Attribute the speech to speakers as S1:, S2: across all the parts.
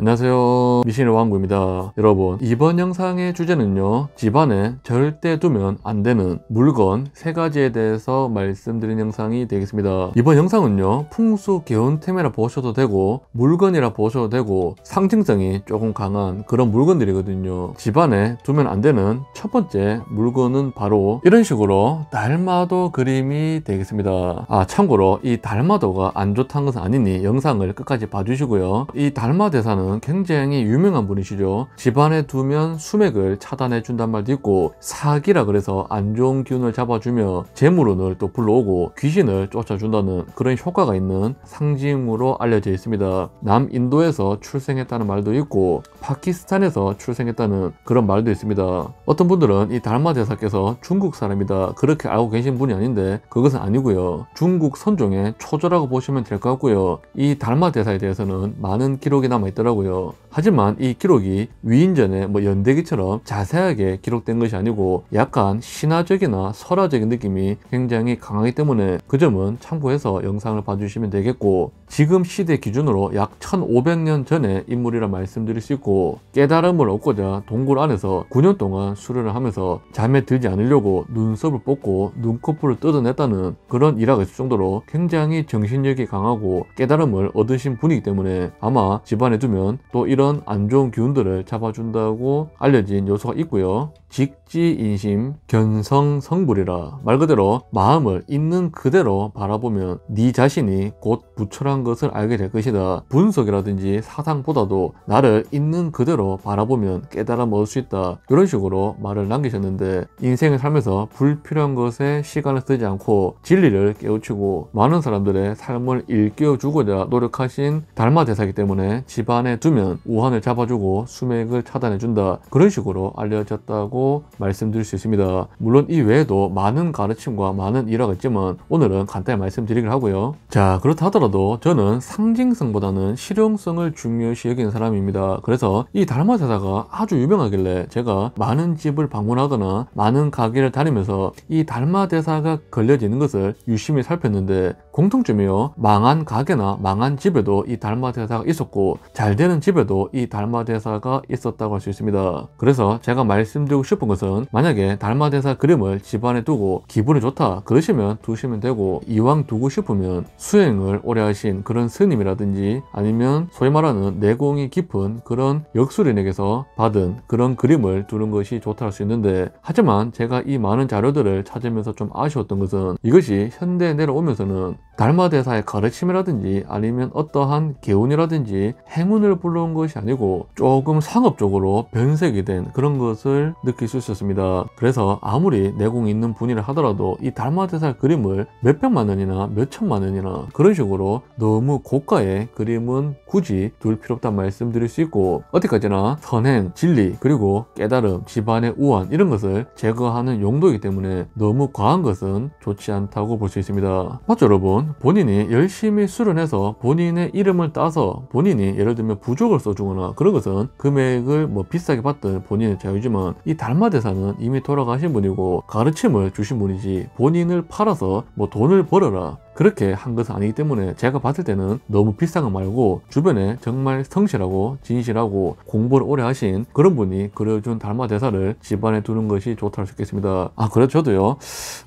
S1: 안녕하세요. 미신의 왕구입니다. 여러분 이번 영상의 주제는요. 집안에 절대 두면 안 되는 물건 세 가지에 대해서 말씀드린 영상이 되겠습니다. 이번 영상은요. 풍수 개운템이라 보셔도 되고 물건이라 보셔도 되고 상징성이 조금 강한 그런 물건들이거든요. 집안에 두면 안 되는 첫 번째 물건은 바로 이런 식으로 달마도 그림이 되겠습니다. 아 참고로 이 달마도가 안 좋다는 것은 아니니 영상을 끝까지 봐주시고요. 이 달마 대사는 굉장히 유명한 분이시죠. 집안에 두면 수맥을 차단해 준단 말도 있고 사기라 그래서 안 좋은 기운을 잡아주며 재물운을 또 불러오고 귀신을 쫓아준다는 그런 효과가 있는 상징으로 알려져 있습니다. 남인도에서 출생했다는 말도 있고 파키스탄에서 출생했다는 그런 말도 있습니다. 어떤 분들은 이 달마 대사께서 중국 사람이다 그렇게 알고 계신 분이 아닌데 그것은 아니고요. 중국 선종의 초조라고 보시면 될 것 같고요. 이 달마 대사에 대해서는 많은 기록이 남아 있더라고요. 하고요. 하지만 이 기록이 위인전에 뭐 연대기처럼 자세하게 기록된 것이 아니고 약간 신화적이나 설화적인 느낌이 굉장히 강하기 때문에 그 점은 참고해서 영상을 봐주시면 되겠고 지금 시대 기준으로 약 1500년 전의 인물이라 말씀드릴 수 있고 깨달음을 얻고자 동굴 안에서 9년 동안 수련을 하면서 잠에 들지 않으려고 눈썹을 뽑고 눈꺼풀을 뜯어냈다는 그런 일화가 있을 정도로 굉장히 정신력이 강하고 깨달음을 얻으신 분이기 때문에 아마 집안에 두면 또 이런 안 좋은 기운들을 잡아준다고 알려진 요소가 있고요. 직지인심 견성성불이라 말 그대로 마음을 있는 그대로 바라보면 네 자신이 곧 부처란 것을 알게 될 것이다. 분석이라든지 사상보다도 나를 있는 그대로 바라보면 깨달음 얻을 수 있다. 이런 식으로 말을 남기셨는데 인생을 살면서 불필요한 것에 시간을 쓰지 않고 진리를 깨우치고 많은 사람들의 삶을 일깨워 주고자 노력하신 달마 대사기 때문에 집안에 두면 우환을 잡아주고 수맥을 차단해 준다. 그런 식으로 알려졌다고 말씀드릴 수 있습니다. 물론 이 외에도 많은 가르침과 많은 일화가 있지만 오늘은 간단히 말씀드리기를 하고요. 자 그렇다 하더라도 저는 상징성보다는 실용성을 중요시 여기는 사람입니다. 그래서 이 달마대사가 아주 유명하길래 제가 많은 집을 방문하거나 많은 가게를 다니면서 이 달마대사가 걸려지는 것을 유심히 살폈는데 공통점이요. 망한 가게나 망한 집에도 이 달마대사가 있었고 잘 되는 집에도 이 달마대사가 있었다고 할 수 있습니다. 그래서 제가 말씀드리고 싶은 것은 만약에 달마대사 그림을 집안에 두고 기분이 좋다 그러시면 두시면 되고 이왕 두고 싶으면 수행을 오래 하신 그런 스님이라든지 아니면 소위 말하는 내공이 깊은 그런 역술인에게서 받은 그런 그림을 두는 것이 좋다 할 수 있는데 하지만 제가 이 많은 자료들을 찾으면서 좀 아쉬웠던 것은 이것이 현대에 내려오면서는 달마대사의 가르침이라든지 아니면 어떠한 개운이라든지 행운을 불러온 것이 아니고 조금 상업적으로 변색이 된 그런 것을 느낄 수 있었습니다. 그래서 아무리 내공이 있는 분이라 하더라도 이 달마대사 그림을 몇 백만 원이나 몇 천만 원이나 그런 식으로 너무 고가의 그림은 굳이 둘 필요 없다는 말씀드릴 수 있고 어디까지나 선행, 진리, 그리고 깨달음, 집안의 우환 이런 것을 제거하는 용도이기 때문에 너무 과한 것은 좋지 않다고 볼 수 있습니다. 맞죠 여러분? 본인이 열심히 수련해서 본인의 이름을 따서 본인이 예를 들면 부족을 써주거나 그런 것은 금액을 뭐 비싸게 받든 본인의 자유지만 이 달 마대사는 이미 돌아가신 분이고 가르침을 주신 분이지 본인을 팔아서 뭐 돈을 벌어라 그렇게 한 것은 아니기 때문에 제가 봤을 때는 너무 비싼 거 말고 주변에 정말 성실하고 진실하고 공부를 오래 하신 그런 분이 그려준 달마 대사를 집안에 두는 것이 좋다 할 수 있겠습니다. 아 그래도 저도요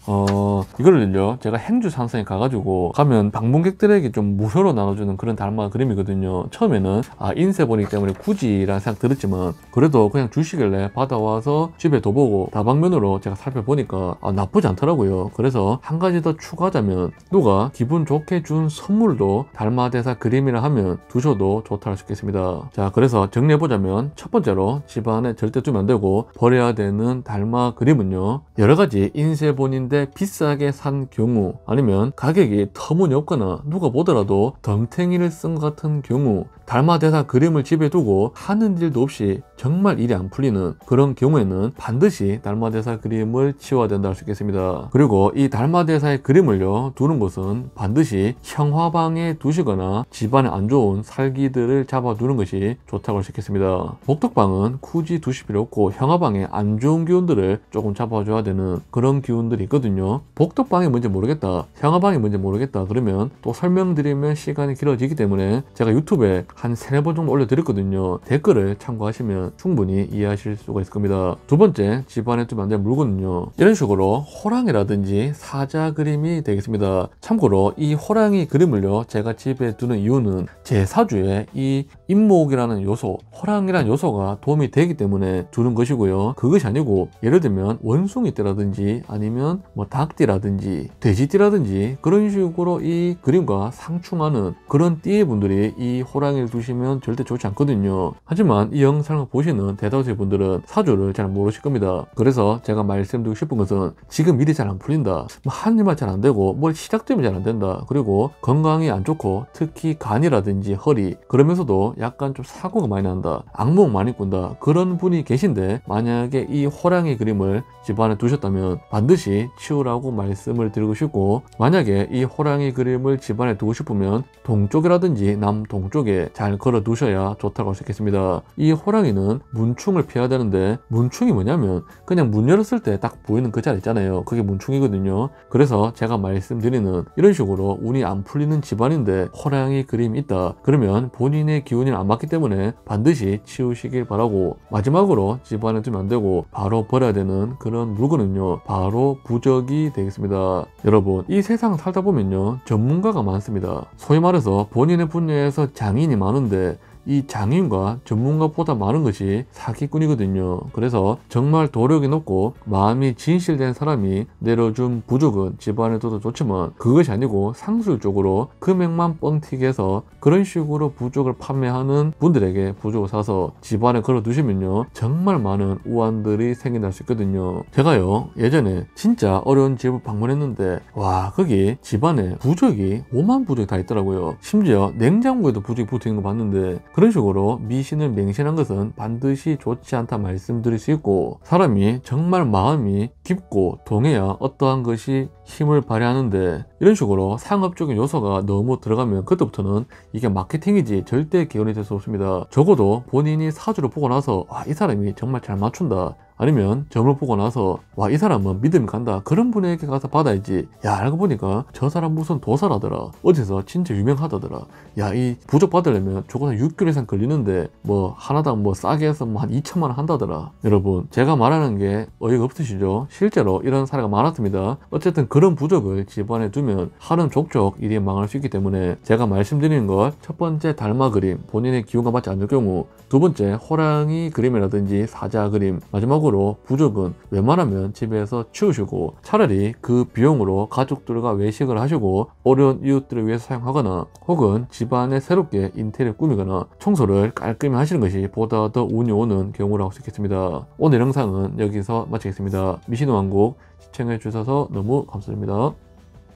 S1: 어 이거를요 제가 행주 산성에 가가지고 가면 방문객들에게 좀 무료로 나눠주는 그런 달마 그림이거든요. 처음에는 아 인쇄 보이기 때문에 굳이 라는 생각 들었지만 그래도 그냥 주시길래 받아와서 집에 둬보고 다방면으로 제가 살펴보니까 아, 나쁘지 않더라고요. 그래서 한 가지 더 추가하자면 누가 기분 좋게 준 선물도 달마대사 그림이라 하면 두셔도 좋다 할 수 있겠습니다. 자 그래서 정리해보자면 첫 번째로 집안에 절대 두면 안 되고 버려야 되는 달마 그림은요 여러 가지 인쇄본인데 비싸게 산 경우 아니면 가격이 터무니없거나 누가 보더라도 덤탱이를 쓴 것 같은 경우 달마대사 그림을 집에 두고 하는 일도 없이 정말 일이 안 풀리는 그런 경우에는 반드시 달마대사 그림을 치워야 된다 할 수 있겠습니다. 그리고 이 달마대사의 그림을요 두는 곳은 반드시 형화방에 두시거나 집안에 안 좋은 살기들을 잡아두는 것이 좋다고 있겠습니다. 목덕방은 굳이 두실 필요 없고 형화방에 안 좋은 기운들을 조금 잡아줘야 되는 그런 기운들이 있거든요. 복덕방이 뭔지 모르겠다 형화방이 뭔지 모르겠다 그러면 또 설명드리면 시간이 길어지기 때문에 제가 유튜브에 한 세네 번 정도 올려드렸거든요. 댓글을 참고하시면 충분히 이해하실 수가 있을 겁니다. 두 번째, 집안에 두면 안 되는 물건은요. 이런 식으로 호랑이라든지 사자 그림이 되겠습니다. 참 고로 이 호랑이 그림을요, 제가 집에 두는 이유는 제 사주에 이 인목이라는 요소, 호랑이라는 요소가 도움이 되기 때문에 두는 것이고요. 그것이 아니고 예를 들면 원숭이 띠라든지 아니면 뭐 닭띠라든지 돼지띠라든지 그런 식으로 이 그림과 상충하는 그런 띠의 분들이 이 호랑이를 두시면 절대 좋지 않거든요. 하지만 이 영상을 보시는 대다수의 분들은 사주를 잘 모르실 겁니다. 그래서 제가 말씀드리고 싶은 것은 지금 일이 잘 안 풀린다. 뭐한 일만 잘 안 되고 뭘 시작되면 잘 안 된다. 그리고 건강이 안 좋고 특히 간이라든지 허리 그러면서도 약간 좀 사고가 많이 난다. 악몽 많이 꾼다. 그런 분이 계신데 만약에 이 호랑이 그림을 집안에 두셨다면 반드시 치우라고 말씀을 드리고 싶고 만약에 이 호랑이 그림을 집안에 두고 싶으면 동쪽이라든지 남동쪽에 잘 걸어 두셔야 좋다고 할 수 있겠습니다. 이 호랑이는 문충을 피해야 되는데 문충이 뭐냐면 그냥 문 열었을 때 딱 보이는 그 자리 있잖아요. 그게 문충이거든요. 그래서 제가 말씀드리는 이런 식으로 운이 안 풀리는 집안인데 호랑이 그림이 있다. 그러면 본인의 기운 이 안 맞기 때문에 반드시 치우시길 바라고 마지막으로 집안에 두면 안 되고 바로 버려야 되는 그런 물건은요. 바로 부적이 되겠습니다. 여러분 이 세상 살다 보면요. 전문가가 많습니다. 소위 말해서 본인의 분야에서 장인이 많은데 이 장인과 전문가보다 많은 것이 사기꾼이거든요. 그래서 정말 도력이 높고 마음이 진실된 사람이 내려준 부족은 집안에 둬도 좋지만 그것이 아니고 상술적으로 금액만 뻥튀기 해서 그런 식으로 부족을 판매하는 분들에게 부족을 사서 집안에 걸어 두시면요. 정말 많은 우환들이 생겨날 수 있거든요. 제가요, 예전에 진짜 어려운 집을 방문했는데 와, 거기 집안에 부족이 5만 부족이 다 있더라고요. 심지어 냉장고에도 부족이 붙어 있는 거 봤는데 그런 식으로 미신을 맹신한 것은 반드시 좋지 않다 말씀드릴 수 있고 사람이 정말 마음이 깊고 동해야 어떠한 것이 힘을 발휘하는데 이런 식으로 상업적인 요소가 너무 들어가면 그때부터는 이게 마케팅이지 절대 기원이 될 수 없습니다. 적어도 본인이 사주를 보고 나서 와, 이 사람이 정말 잘 맞춘다. 아니면 점을 보고 나서 와 이 사람은 믿음이 간다. 그런 분에게 가서 받아야지. 야 알고 보니까 저 사람 무슨 도사라더라. 어디서 진짜 유명하다더라. 야 이 부적 받으려면 한 6개월 이상 걸리는데 뭐 하나당 뭐 싸게 해서 뭐 한 2천만 원 한다더라. 여러분 제가 말하는 게 어이가 없으시죠? 실제로 이런 사례가 많았습니다. 어쨌든 그런 부적을 집안에 두면 하는 족족 일이 망할 수 있기 때문에 제가 말씀드리는 것 첫 번째 달마 그림 본인의 기운과 맞지 않을 경우 두 번째 호랑이 그림이라든지 사자 그림 마지막으로 부적은 웬만하면 집에서 치우시고 차라리 그 비용으로 가족들과 외식을 하시고 어려운 이웃들을 위해서 사용하거나 혹은 집안에 새롭게 인테리어 꾸미거나 청소를 깔끔히 하시는 것이 보다 더 운이 오는 경우라고 할 수 있겠습니다. 오늘 영상은 여기서 마치겠습니다. 미신의 왕국 시청해 주셔서 너무 감사드립니다.